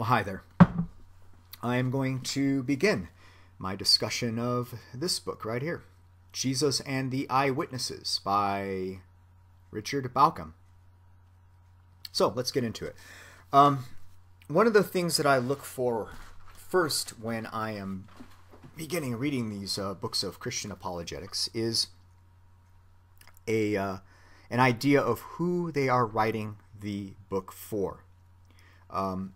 Well, hi there. I am going to begin my discussion of this book right here Jesus and the Eyewitnesses by Richard Bauckham. So let's get into it. Um, one of the things that I look for first when I am beginning reading these uh, books of Christian apologetics is a uh, an idea of who they are writing the book for. Um,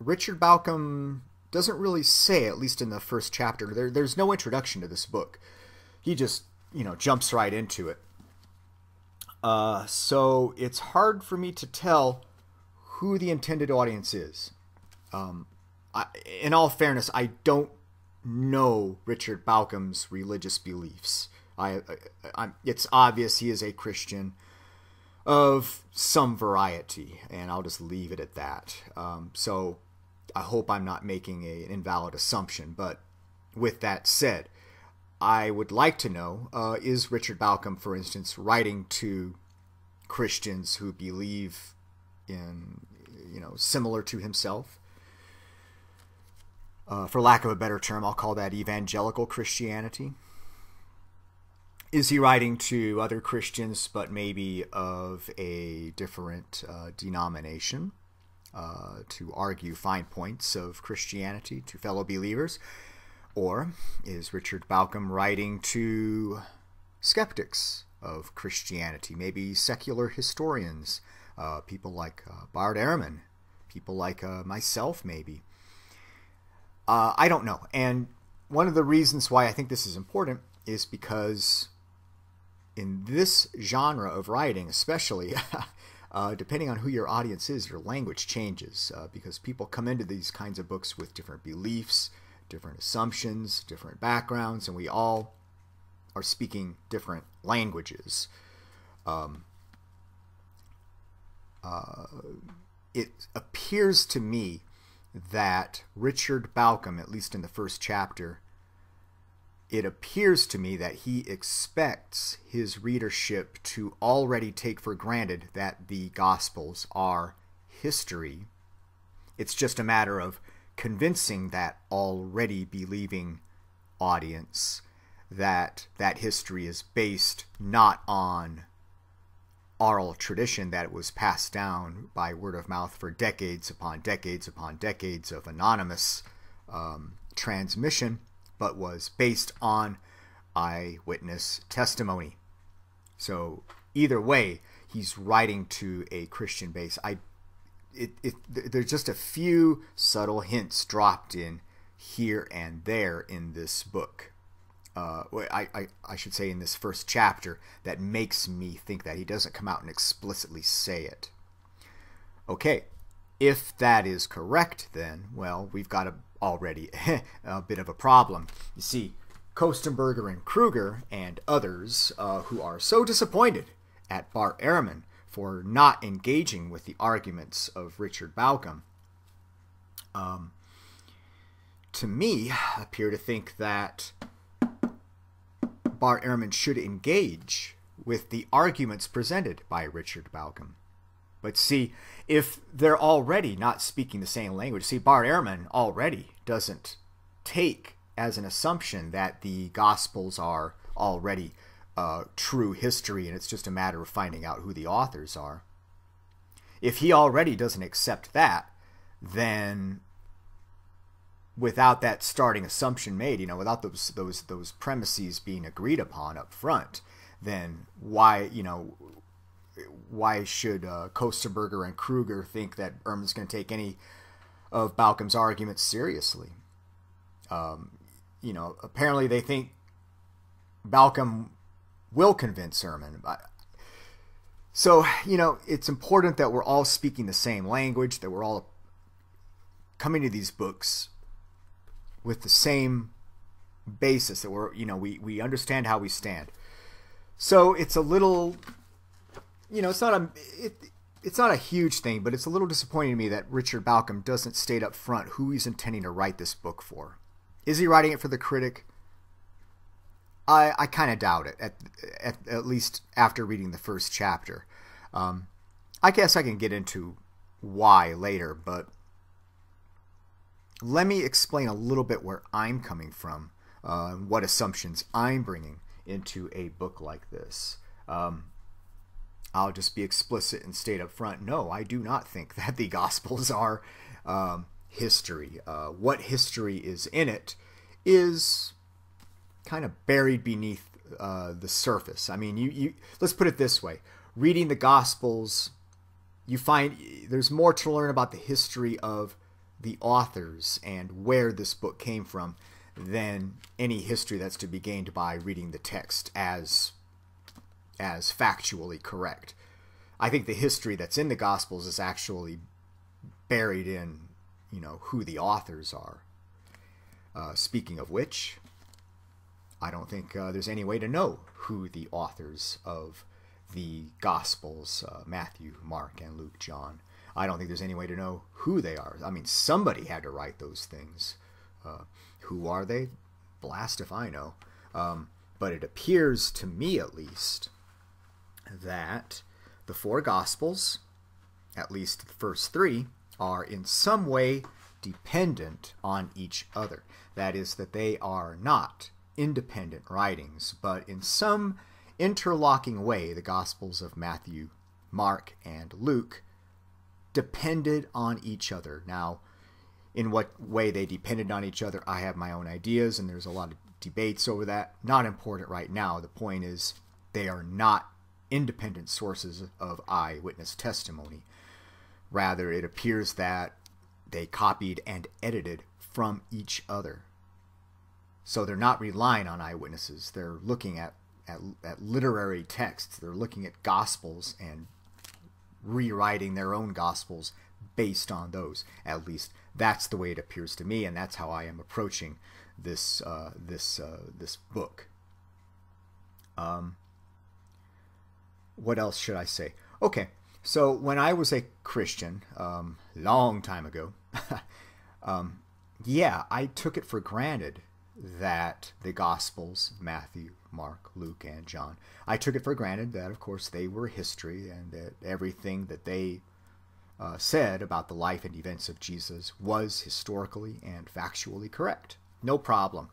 Richard Bauckham doesn't really say, at least in the first chapter, there, there's no introduction to this book. He just, you know, jumps right into it. Uh, so it's hard for me to tell who the intended audience is. Um, I, in all fairness, I don't know Richard Bauckham's religious beliefs. I, I, it's obvious he is a Christian of some variety, and I'll just leave it at that. Um, so I hope I'm not making a, an invalid assumption, but with that said, I would like to know uh, is Richard Bauckham, for instance, writing to Christians who believe in, you know, similar to himself? Uh, for lack of a better term, I'll call that evangelical Christianity. Is he writing to other Christians, but maybe of a different uh, denomination? uh, to argue fine points of Christianity to fellow believers? Or is Richard Bauckham writing to skeptics of Christianity, maybe secular historians, uh, people like uh, Bart Ehrman, people like uh, myself, maybe? Uh, I don't know. And one of the reasons why I think this is important is because in this genre of writing, especially, uh, depending on who your audience is, your language changes uh, because people come into these kinds of books with different beliefs, different assumptions, different backgrounds, and we all are speaking different languages. Um, uh, it appears to me that Richard Bauckham, at least in the first chapter, it appears to me that he expects his readership to already take for granted that the Gospels are history. It's just a matter of convincing that already believing audience that that history is based not on oral tradition that was passed down by word of mouth for decades upon decades upon decades of anonymous um, transmission but was based on eyewitness testimony. So either way, he's writing to a Christian base. I, it, it, there's just a few subtle hints dropped in here and there in this book. Uh, I, I, I should say in this first chapter that makes me think that he doesn't come out and explicitly say it. Okay, if that is correct, then, well, we've got a already a bit of a problem. You see, Köstenberger and Kruger and others uh, who are so disappointed at Bart Ehrman for not engaging with the arguments of Richard Bauckham, um, to me, appear to think that Bart Ehrman should engage with the arguments presented by Richard Bauckham. But see, if they're already not speaking the same language, see, Bart Ehrman already doesn't take as an assumption that the Gospels are already uh, true history and it's just a matter of finding out who the authors are. If he already doesn't accept that, then without that starting assumption made, you know, without those those those premises being agreed upon up front, then why, you know, why should uh, Köstenberger and Kruger think that Ehrman's going to take any of Bauckham's arguments seriously? Um, you know, apparently they think Bauckham will convince Ehrman. So, you know, it's important that we're all speaking the same language, that we're all coming to these books with the same basis, that we're, you know, we, we understand how we stand. So it's a little you know, it's not a it, it's not a huge thing, but it's a little disappointing to me that Richard Bauckham doesn't state up front who he's intending to write this book for. Is he writing it for the critic? I I kind of doubt it. At, at at least after reading the first chapter, um, I guess I can get into why later, but let me explain a little bit where I'm coming from, uh, what assumptions I'm bringing into a book like this. Um, I'll just be explicit and state up front no, I do not think that the Gospels are um, history. Uh, what history is in it is kind of buried beneath uh, the surface. I mean, you, you let's put it this way: reading the Gospels, you find there's more to learn about the history of the authors and where this book came from than any history that's to be gained by reading the text as as factually correct. I think the history that's in the Gospels is actually buried in, you know, who the authors are. Uh, speaking of which, I don't think uh, there's any way to know who the authors of the Gospels, uh, Matthew, Mark, and Luke, John. I don't think there's any way to know who they are. I mean, somebody had to write those things. Uh, who are they? Blast if I know. Um, but it appears to me, at least, that the four Gospels, at least the first three, are in some way dependent on each other. That is, that they are not independent writings, but in some interlocking way, the Gospels of Matthew, Mark, and Luke depended on each other. Now, in what way they depended on each other, I have my own ideas, and there's a lot of debates over that. Not important right now. The point is, they are not independent sources of eyewitness testimony. Rather, it appears that they copied and edited from each other. So they're not relying on eyewitnesses. They're looking at, at, at literary texts. They're looking at gospels and rewriting their own gospels based on those. At least that's the way it appears to me, and that's how I am approaching this uh, this uh, this book. Um, what else should I say? Okay, so when I was a Christian, um, long time ago, um, yeah, I took it for granted that the Gospels, Matthew, Mark, Luke, and John, I took it for granted that, of course, they were history and that everything that they uh, said about the life and events of Jesus was historically and factually correct. No problem.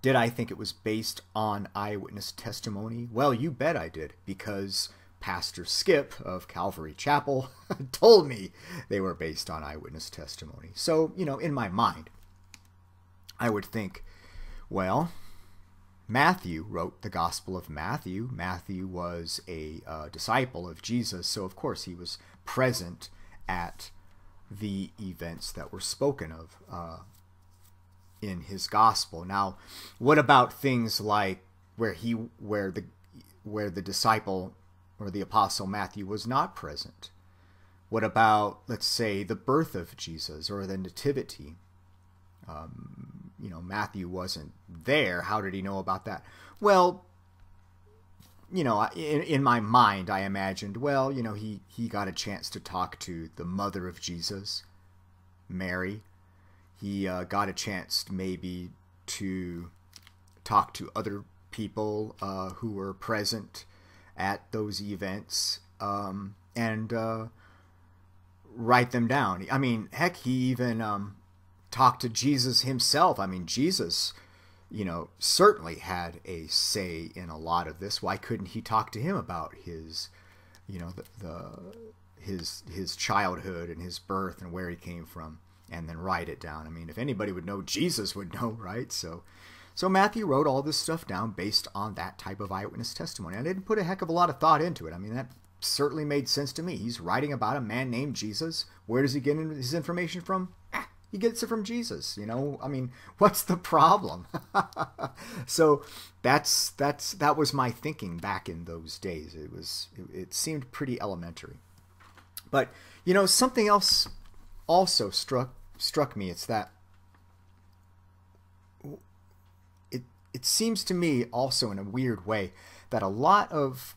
Did I think it was based on eyewitness testimony? Well, you bet I did, because Pastor Skip of Calvary Chapel told me they were based on eyewitness testimony. So, you know, in my mind, I would think, well, Matthew wrote the Gospel of Matthew. Matthew was a uh, disciple of Jesus, so of course he was present at the events that were spoken of uh, in his gospel. Now, what about things like where he where the where the disciple or the apostle Matthew was not present? What about let's say the birth of Jesus or the nativity? Um, you know, Matthew wasn't there. How did he know about that? Well, you know, in, in my mind, I imagined, well, you know, he, he got a chance to talk to the mother of Jesus, Mary, he uh, got a chance maybe to talk to other people uh, who were present at those events um, and uh, write them down. I mean, heck, he even um, talked to Jesus himself. I mean, Jesus, you know, certainly had a say in a lot of this. Why couldn't he talk to him about his, you know, the, the his his childhood and his birth and where he came from? And then write it down. I mean, if anybody would know, Jesus would know, right? So, so Matthew wrote all this stuff down based on that type of eyewitness testimony. I didn't put a heck of a lot of thought into it. I mean, that certainly made sense to me. He's writing about a man named Jesus. Where does he get his information from? Ah, he gets it from Jesus. You know, I mean, what's the problem? so that's that's that was my thinking back in those days. It was it, it seemed pretty elementary. But you know, something else also struck struck me. It's that it it seems to me also in a weird way that a lot of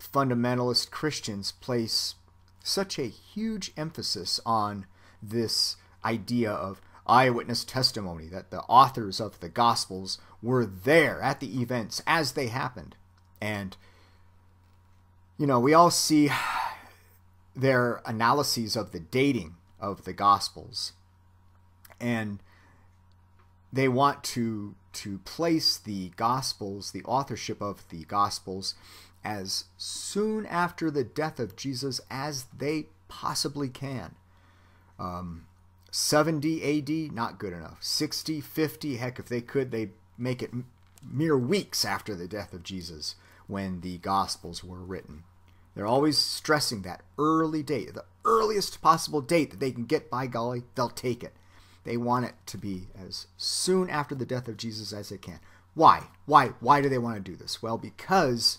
fundamentalist Christians place such a huge emphasis on this idea of eyewitness testimony that the authors of the gospels were there at the events as they happened and you know we all see their analyses of the dating of the gospels and they want to to place the gospels the authorship of the gospels as soon after the death of jesus as they possibly can um, 70 AD, not good enough. 60, 50, heck, if they could, they make it mere weeks after the death of Jesus when the Gospels were written. They're always stressing that early date, the earliest possible date that they can get, by golly, they'll take it. They want it to be as soon after the death of Jesus as they can. Why? Why? Why do they want to do this? Well, because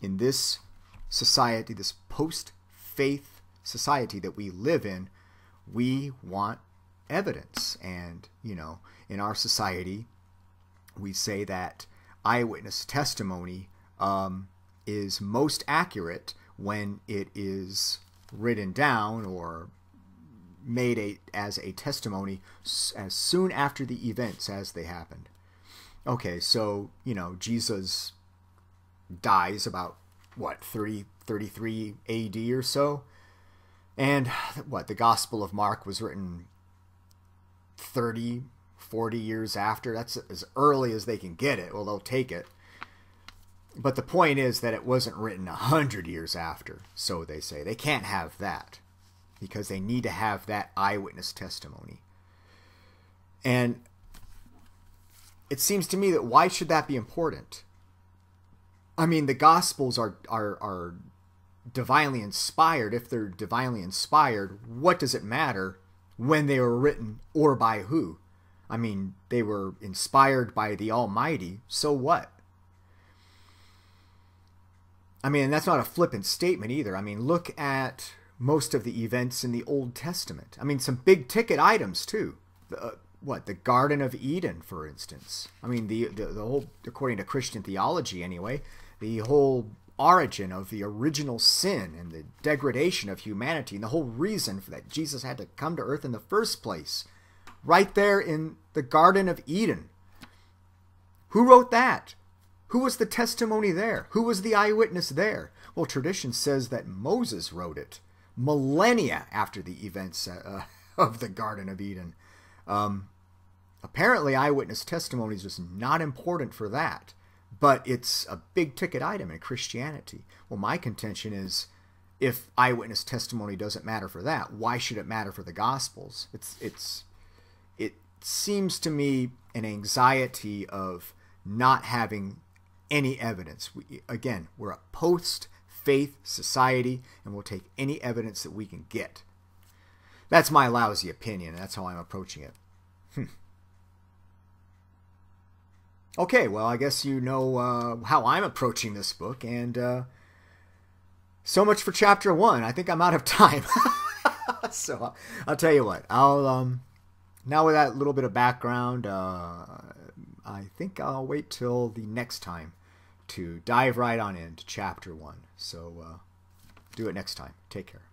in this society, this post faith society that we live in, we want evidence. And, you know, in our society, we say that eyewitness testimony um, is most accurate when it is written down or made a, as a testimony as soon after the events as they happened. Okay, so, you know, Jesus dies about, what, 30, 33 AD or so? And what, the Gospel of Mark was written 30, 40 years after. That's as early as they can get it. Well, they'll take it. But the point is that it wasn't written 100 years after, so they say. They can't have that because they need to have that eyewitness testimony. And it seems to me that why should that be important? I mean, the Gospels are, are, are divinely inspired. If they're divinely inspired, what does it matter when they were written or by who. I mean, they were inspired by the Almighty, so what? I mean, that's not a flippant statement either. I mean, look at most of the events in the Old Testament. I mean, some big ticket items too. The, uh, what the Garden of Eden, for instance. I mean, the, the the whole, according to Christian theology anyway, the whole origin of the original sin and the degradation of humanity and the whole reason for that Jesus had to come to earth in the first place. Right there in the Garden of Eden. Who wrote that? Who was the testimony there? Who was the eyewitness there? Well, tradition says that Moses wrote it millennia after the events uh, of the Garden of Eden. Um, apparently, eyewitness testimony is just not important for that but it's a big ticket item in Christianity. Well, my contention is if eyewitness testimony doesn't matter for that, why should it matter for the gospels? It's it's it seems to me an anxiety of not having any evidence. We, again, we're a post faith society and we'll take any evidence that we can get. That's my lousy opinion. That's how I'm approaching it. Hmm. Okay, well, I guess you know uh, how I'm approaching this book, and uh, so much for chapter one. I think I'm out of time. so I'll tell you what. I'll um, now with that little bit of background, uh, I think I'll wait till the next time to dive right on into chapter one. So uh, do it next time. Take care.